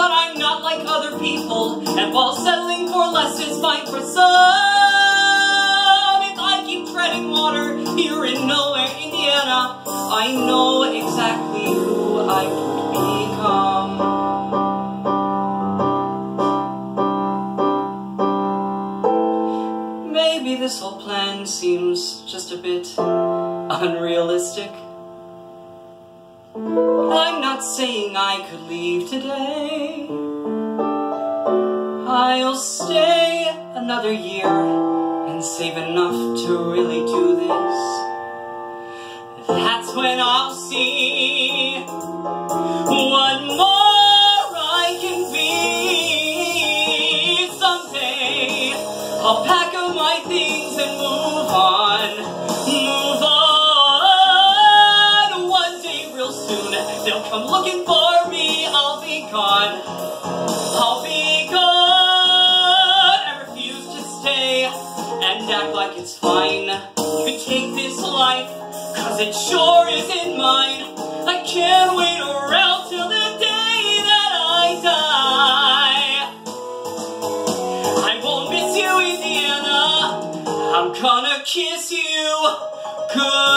but I'm not like other people. And while settling for less is fine for some, if I keep treading water here in nowhere, Indiana, I know exactly who I could become. Maybe this whole plan seems just a bit unrealistic. Not saying I could leave today. I'll stay another year and save enough to really do this. That's when I'll see what more I can be. Someday I'll pack up my things and move on. Gone. I'll be gone. I refuse to stay and act like it's fine to take this life, cause it sure isn't mine. I can't wait around till the day that I die. I won't miss you, Indiana. I'm gonna kiss you goodbye.